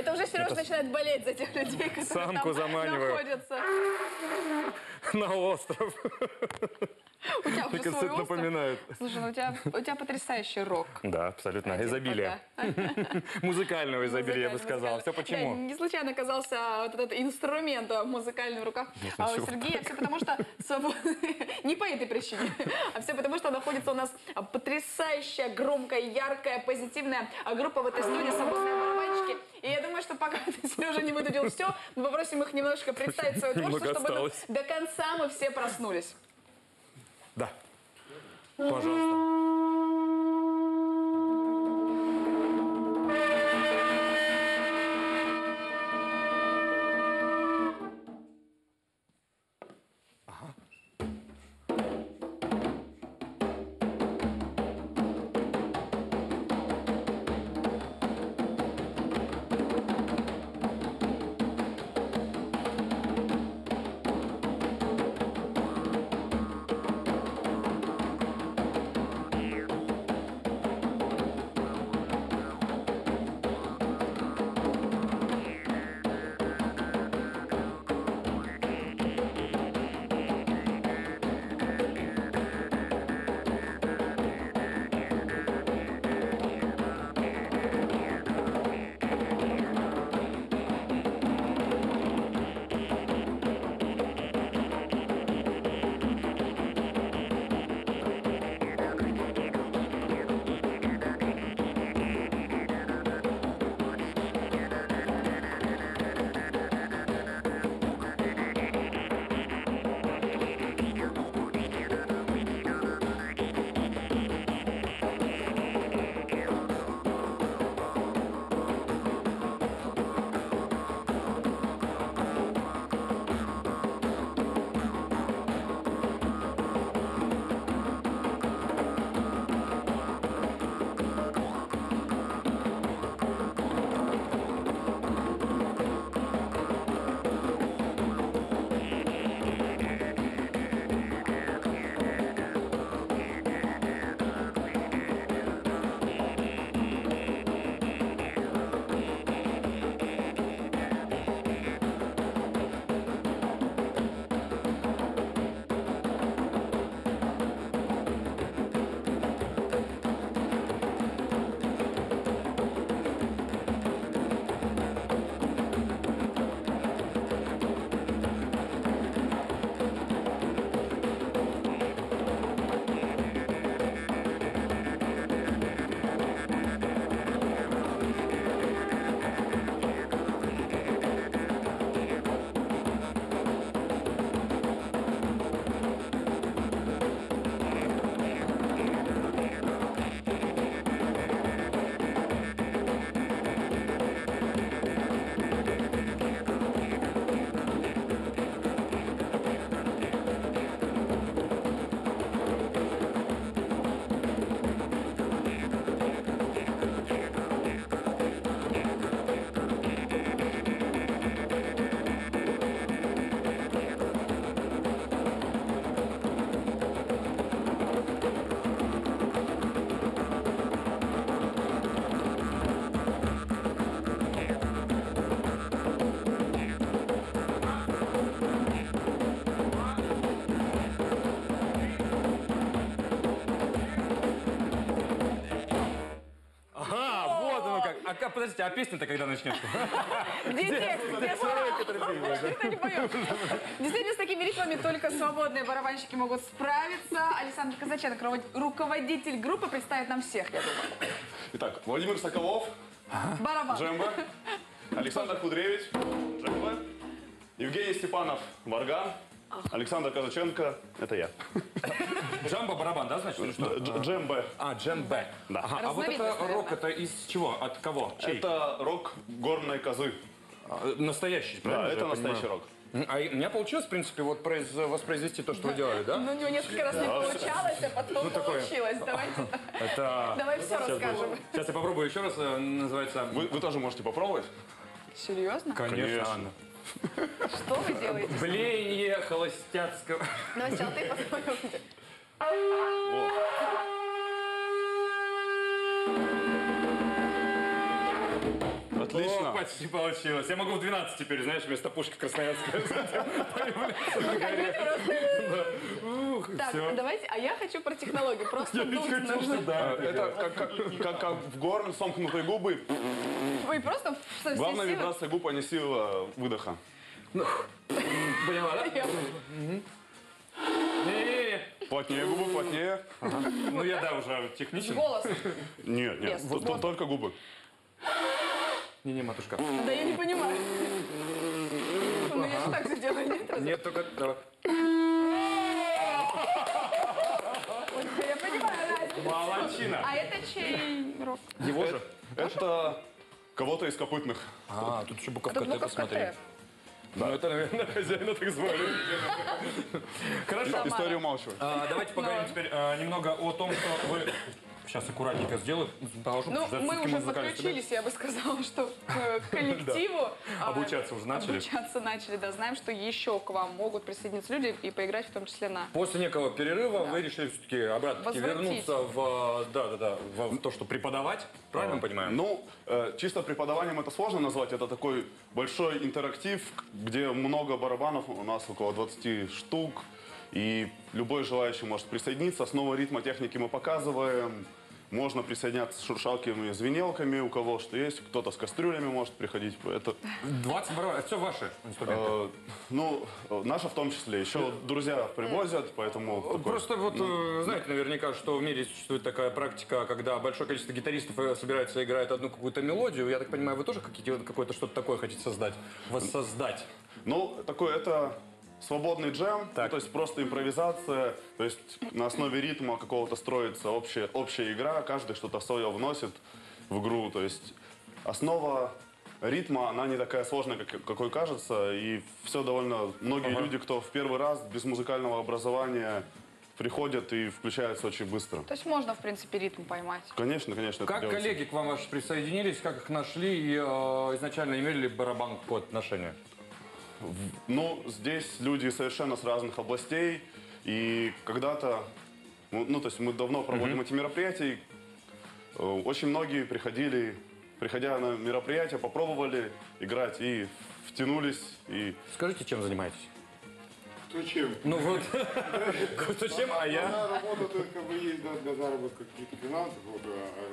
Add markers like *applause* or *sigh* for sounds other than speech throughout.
Это уже Сереж начинает болеть за тех людей, которые Самку там заманиваю. находятся. На остров. У тебя Мне кажется, это напоминает. Слушай, ну у тебя, у тебя потрясающий рок. Да, абсолютно. Один Изобилие. *laughs* Музыкального изобилия, я бы Музыкальный, сказал. Все музыкальный. почему? Да, не случайно оказался вот этот инструмент музыкальный в руках а, у Сергея. Все потому что... *laughs* Не по этой причине, а все потому что находится у нас потрясающая, громкая, яркая, позитивная группа в этой студии. Что пока *laughs* ты, Сережа, не выдудил все, мы попросим их немножко представить свое творчество, чтобы осталось. до конца мы все проснулись. Да. Пожалуйста. А как- подождите, а песня-то когда начнется? *laughs* Где. Действительно, с такими ритмами только свободные барабанщики могут справиться. Александр Казаченко, руковод- руководитель группы, представит нам всех, я думаю. Итак, Владимир Соколов, Барабан. Джемба, Александр Кудревич, Джемба, Евгений Степанов, Варган, Александр Казаченко, это я. *laughs* Джамбо барабан, да, значит? или что? Дж- Джембе. А, джембе. Да. Ага, а вот Разновидность, это наверное. рок, это из чего? От кого? Чей? Это рок горной козы. А, Настоящий, Да, правильно? же это я настоящий понимаю? рок. А и- у меня получилось, в принципе, вот произ- воспроизвести то, что вы делали, да? Ну, у него несколько раз не получалось, а потом Ну, такое. получилось. Давайте, *laughs* Это... давай все расскажем. Сейчас я попробую еще раз, э, называется... Вы, вы тоже можете попробовать. Серьезно? Конечно, Конечно. Анна. Что вы делаете? Блеяние холостяцкого... Давай сначала ты. Вот. Отлично. О, почти получилось. Я могу в 12 теперь, знаешь, вместо пушки Красноярска *laughs* появляться на горе. Да. Ух, Так, давайте, а я хочу про технологию. Просто. Э, Это как, как, как, как в горн сомкнутые губы. Вы просто Главная вибрация губ, а не сила выдоха. Поняла, да? Не-не-не. Плотнее губы, плотнее. Ну я, да, уже техничен. Голос. Нет, нет, только губы. Не-не, матушка. Да я не понимаю. Ну я же так все делаю, нет? Нет, только... давай. Я понимаю разницу. Молодчина. А это чей рок? Его же? Это кого-то из копытных. А, тут еще буковка Т, буковка посмотри. Т. Ну, это, наверное, *laughs* хозяина так звали. Хорошо. Историю умалчивай. А, давайте поговорим теперь а, немного о том, что вы... Сейчас аккуратненько сделаю. Положу, Ну, мы уже подключились, я бы сказала, *laughs* что к *laughs* коллективу. а, Обучаться уже начали? Обучаться начали, да. Знаем, что еще к вам могут присоединиться люди и поиграть в том числе на... После некого перерыва вы решили все-таки обратно вернуться в, да, да, да, в то, что преподавать. Правильно мы понимаем? Ну, э, чисто преподаванием это сложно назвать. Это такой большой интерактив, где много барабанов, у нас около 20 штук. И любой желающий может присоединиться. Основу ритма техники мы показываем. Можно присоединяться с шуршалками, звенелками, у кого что есть. Кто-то с кастрюлями может приходить. Это, 20 барабанов. Это все ваши инструменты. э, ну, э, наши в том числе. Еще друзья привозят, поэтому... такой- Просто вот э, знаете наверняка, что в мире существует такая практика, когда большое количество гитаристов э, собирается и играет одну какую-то мелодию. Я так понимаю, вы тоже какое-то что-то такое хотите создать? Воссоздать. Ну, такой это свободный джем, Так. ну, то есть просто импровизация, то есть на основе ритма какого-то строится общая, общая игра, каждый что-то свое вносит в игру, то есть основа ритма, она не такая сложная, как, какой кажется, и все довольно, многие люди, кто в первый раз без музыкального образования приходят и включаются очень быстро. То есть можно, в принципе, ритм поймать. Конечно, конечно. Как коллеги к вам ваши присоединились, как их нашли и э, изначально имели ли барабан какое отношение? Ну, здесь люди совершенно с разных областей. И когда-то, ну, ну, то есть мы давно проводим эти мероприятия. и, э, Очень многие приходили, приходя на мероприятия, попробовали играть и втянулись. И Скажите, чем занимаетесь? То чем? Ну вот, *laughs* кто чем, а я? Работа только бы есть для заработка каких-то финансов.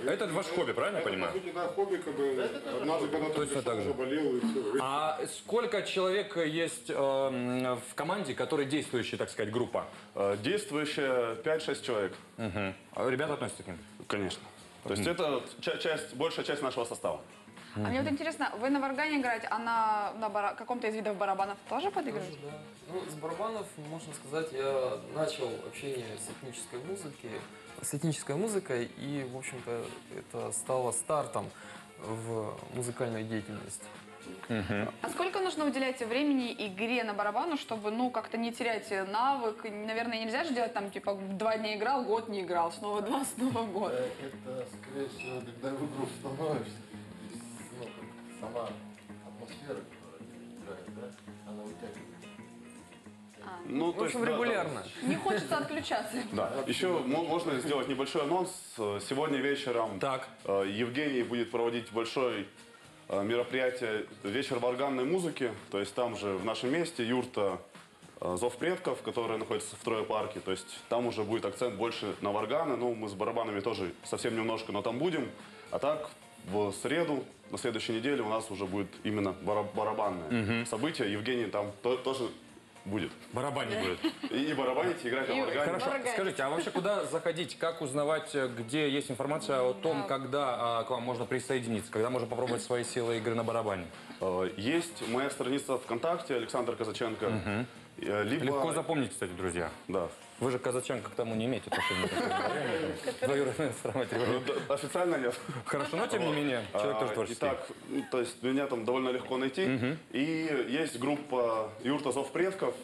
А- Это ваш хобби, правильно я это, понимаю? по сути, да, хобби, как бы, однажды когда-то Точно пришел, так же. заболел и все. А сколько человек есть эм, в команде, которая действующая, так сказать, группа? э, действующая 5-6 человек. А Ребята относятся к ним? конечно. То есть это ча- часть, большая часть нашего состава. А мне вот интересно, вы на варгане играете, а на, на бара- каком-то из видов барабанов тоже подыгрываете? Тоже, да. Ну, с барабанов, можно сказать, я начал общение с этнической музыкой, с этнической музыкой, и, в общем-то, это стало стартом в музыкальной деятельности. А сколько нужно уделять времени игре на барабану, чтобы, ну, как-то не терять навык? Наверное, нельзя же делать там, типа, два дня играл, год не играл, снова два, *laughs* снова год. Э, Это, скорее всего, когда в игру становишься, сама атмосфера, которая играет, да, она утягивает. Ну, В общем, регулярно. Не хочется отключаться. Да. Еще мо- можно сделать небольшой анонс. Сегодня вечером Так. э, Евгений будет проводить большой э, мероприятие «Вечер варганной музыки». То есть там же в нашем месте юрта э, «Зов предков», которая находится в Трое парке. То есть там уже будет акцент больше на варганы. Ну, мы с барабанами тоже совсем немножко, но там будем. А так в среду, на следующей неделе у нас уже будет именно бара- барабанное событие. Евгений там то- тоже будет. Барабанник будет. И, и барабанить, и играть на И- варгане. Хорошо, Барабанник. скажите, а вообще куда заходить, как узнавать, э, где есть информация о том, когда а, к вам можно присоединиться, когда можно попробовать свои силы игры на барабане? Э, Есть моя страница ВКонтакте Александр Казаченко. Э, Либо... Легко запомнить, кстати, друзья. Да. Вы же казаченко к тому не имеете отношения. Двоюродная матери. Ну, Официально нет. Хорошо, но тем не менее, человек тоже А, творческий. Итак, ну, то есть меня там довольно легко найти. И есть группа Юрта Зов предков,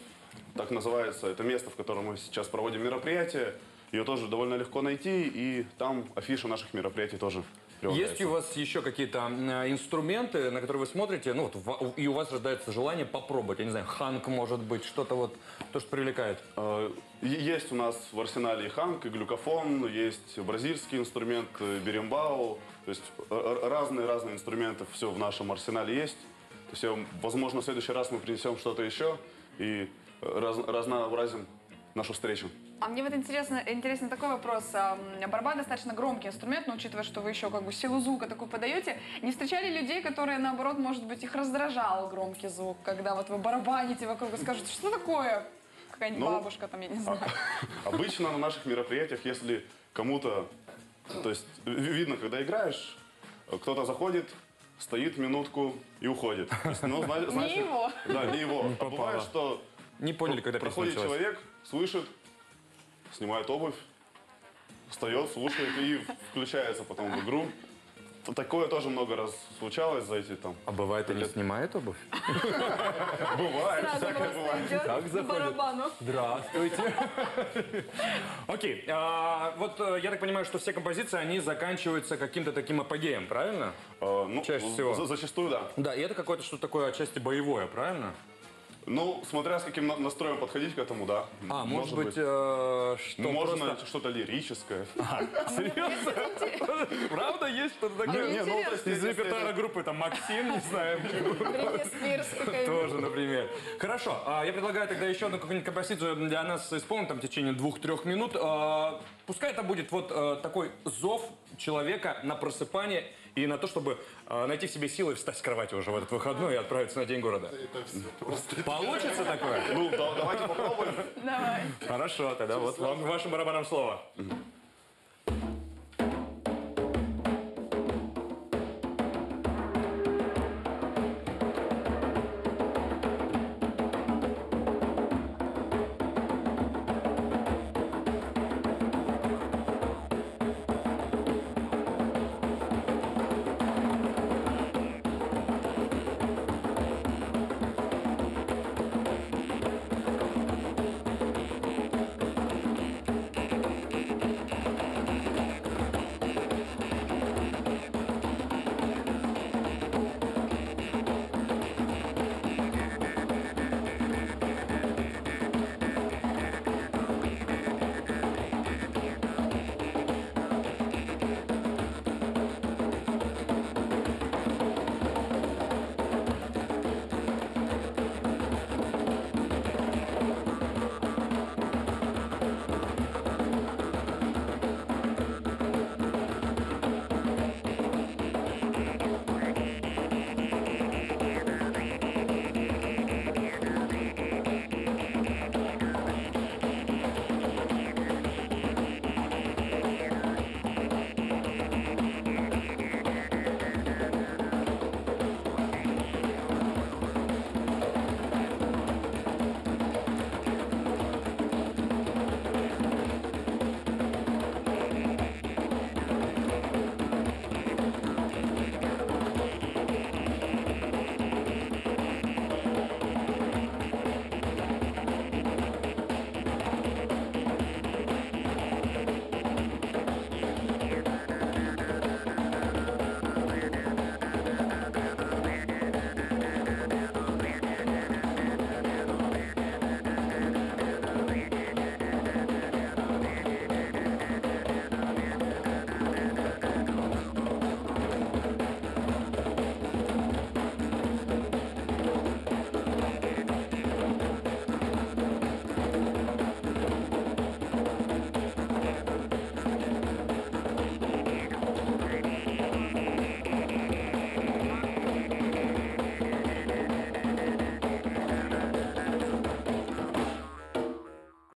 так называется. Это место, в котором мы сейчас проводим мероприятие. Ее тоже довольно легко найти. И там афиша наших мероприятий тоже Есть у вас еще какие-то м, инструменты, на которые вы смотрите, ну вот, ва- и у вас рождается желание попробовать, я не знаю, ханк может быть, что-то вот, то, что привлекает? Э, е- Есть у нас в арсенале и ханк, и глюкофон, есть бразильский инструмент, э, берембау, То есть разные-разные инструменты, все в нашем арсенале есть. То есть, я, возможно, в следующий раз мы принесем что-то еще и э, раз- разнообразим нашу встречу. А мне вот интересно, интересен такой вопрос. А, Барабан достаточно громкий инструмент, но учитывая, что вы еще как бы силу звука такую подаете, не встречали людей, которые, наоборот, может быть, их раздражал громкий звук, когда вот вы барабаните вокруг и скажете, что такое? Какая-нибудь Ну, бабушка там, я не знаю. *laughs* Обычно на наших мероприятиях, если кому-то, то есть ви- видно, когда играешь, кто-то заходит, стоит минутку и уходит. Есть, ну, зна- *laughs* значит- его. Да, не его. А попало. бывает, что Не поняли, когда проходит человек, слышит, снимает обувь, встает, слушает и включается потом в игру. Такое тоже много раз случалось за эти там. А бывает, и не снимает обувь? *laughs* Бывает, всякое бывает. идет Как к заходит? барабану. Здравствуйте. *laughs* Окей, а, вот э, я так понимаю, что все композиции, они заканчиваются каким-то таким апогеем, правильно? Э, Ну, Чаще всего. за- Зачастую, да. Да, и это какое-то что-то такое отчасти боевое, правильно? Ну, смотря с каким на- настроем подходить к этому, да. А, может, быть, э, что Можно просто... что-то лирическое. *laughs* Серьезно? Правда, есть что-то такое? Не, ну, то есть, Из если репертуара группы, там, Максим, не знаю, Бритни Спирс какая-нибудь. тоже, например. Хорошо, а, я предлагаю тогда еще одну какую-нибудь композицию для нас исполнить там в течение двух-трех минут. А, Пускай это будет вот э, такой зов человека на просыпание и на то, чтобы э, найти в себе силы и встать с кровати уже в этот выходной и отправиться на День города. Это все просто. Получится такое? Ну, да- давайте попробуем. Давай. Хорошо, тогда вот вам, вашим барабанам слово.